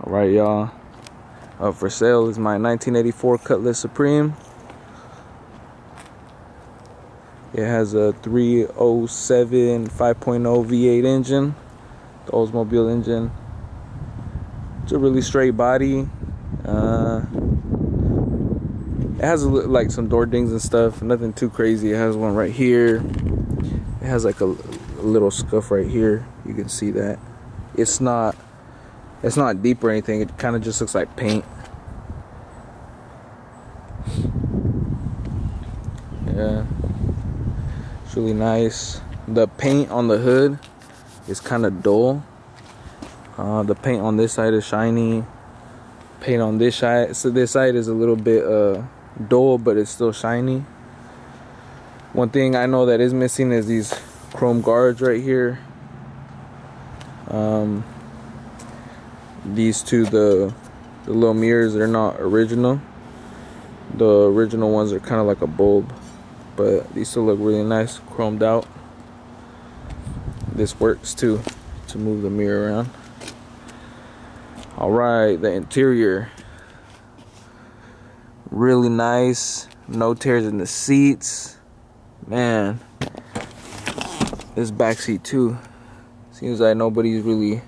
All right, y'all. Up for sale is my 1984 Cutlass Supreme. It has a 307 5.0 V8 engine, the Oldsmobile engine. It's a really straight body. Uh, it has a, like some door dings and stuff, nothing too crazy. It has one right here. It has like a, a little scuff right here. You can see that. It's not it's not deep or anything. It kind of just looks like paint. Yeah. It's really nice. The paint on the hood is kind of dull. Uh, the paint on this side is shiny. Paint on this side, so this side is a little bit uh, dull, but it's still shiny. One thing I know that is missing is these chrome guards right here. Um, these two the the little mirrors they're not original. The original ones are kind of like a bulb but these still look really nice chromed out. This works too to move the mirror around. All right the interior. Really nice no tears in the seats. Man this back seat too. Seems like nobody's really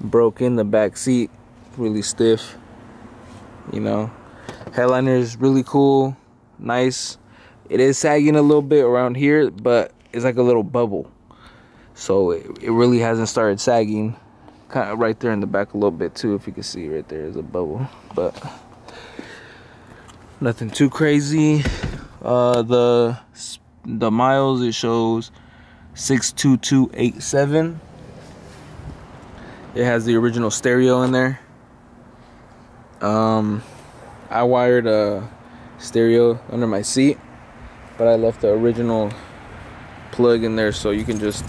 broke in the back seat really stiff you know. Headliner is really cool nice. It is sagging a little bit around here but it's like a little bubble. So it, it really hasn't started sagging kind of right there in the back a little bit too if you can see right there is a bubble but nothing too crazy. Uh the the miles it shows 62287 it has the original stereo in there. Um, I wired a stereo under my seat, but I left the original plug in there so you can just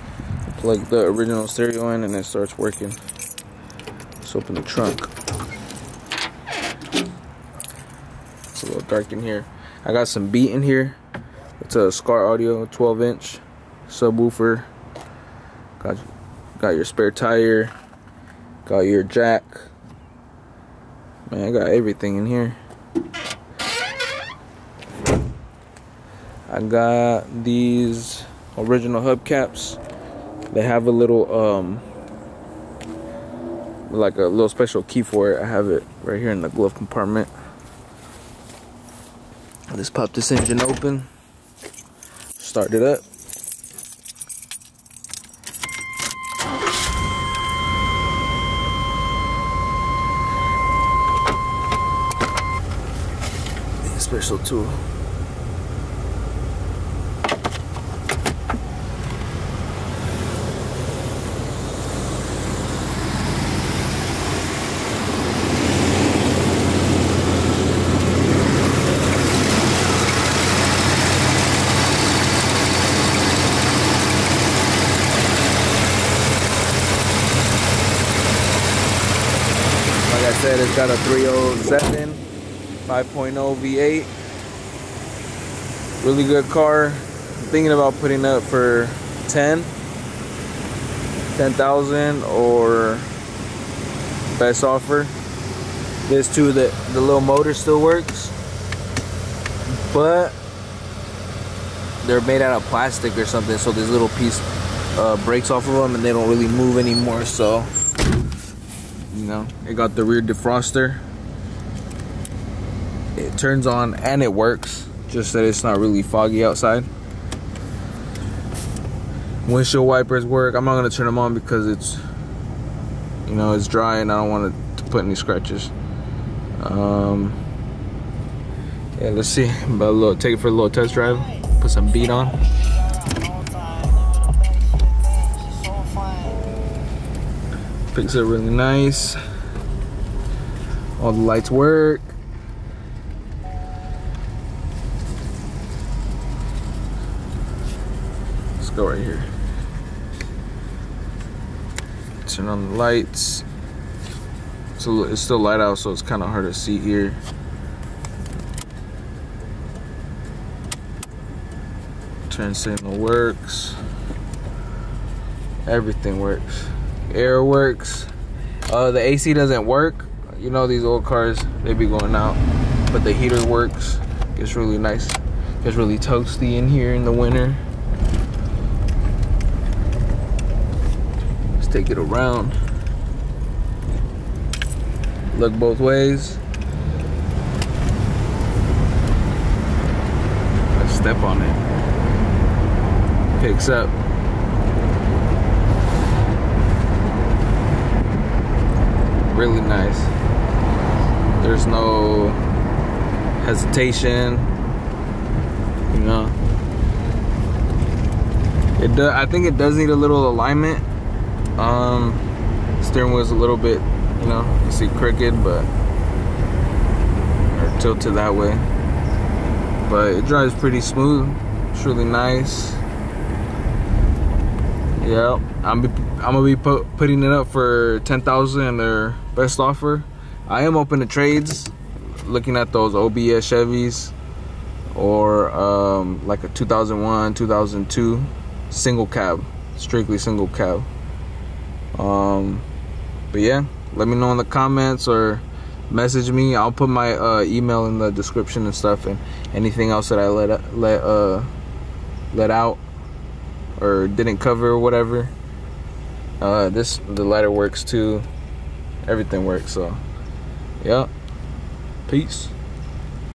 plug the original stereo in and it starts working. Let's open the trunk. It's a little dark in here. I got some beat in here. It's a Skar Audio 12 inch subwoofer. Got got your spare tire Got your jack. Man, I got everything in here. I got these original hubcaps. They have a little um like a little special key for it. I have it right here in the glove compartment. Let's pop this engine open. Start it up. Special tool. Like I said, it's got a 307 5.0 V8. Really good car. I'm thinking about putting up for 10. 10,000 or best offer. This too, the, the little motor still works. But they're made out of plastic or something. So this little piece uh, breaks off of them and they don't really move anymore. So, you know, it got the rear defroster it turns on and it works just that it's not really foggy outside. Windshield wipers work. I'm not to turn them on because it's you know it's dry and i don't want to put any scratches. Um yeah let's see but little take it for a little test drive put some beat on. Picks up really nice. All the lights work go right here. Turn on the lights. So it's still light out, so it's kind of hard to see here. Turn signal works. Everything works. Air works. Uh, the AC doesn't work. You know these old cars, they be going out. But the heater works. It's really nice. It's really toasty in here in the winter. Take it around. Look both ways. Step on it. Picks up. really nice. There's no hesitation, you know. It. I think it does need a little alignment. Um, steering wheel's a little bit, you know, you see crooked, but or tilted that way. But it drives pretty smooth. It's really nice. Yeah, I'm I'm gonna be put, putting it up for ten thousand their best offer. I am open to trades, looking at those OBS Chevys or um, like a 2001, 2002 single cab, strictly single cab. Um, but yeah, let me know in the comments or message me. I'll put my uh, email in the description and stuff, and anything else that I let let uh, let out or didn't cover or whatever. Uh, this the lighter works too. Everything works. So, yeah. Peace.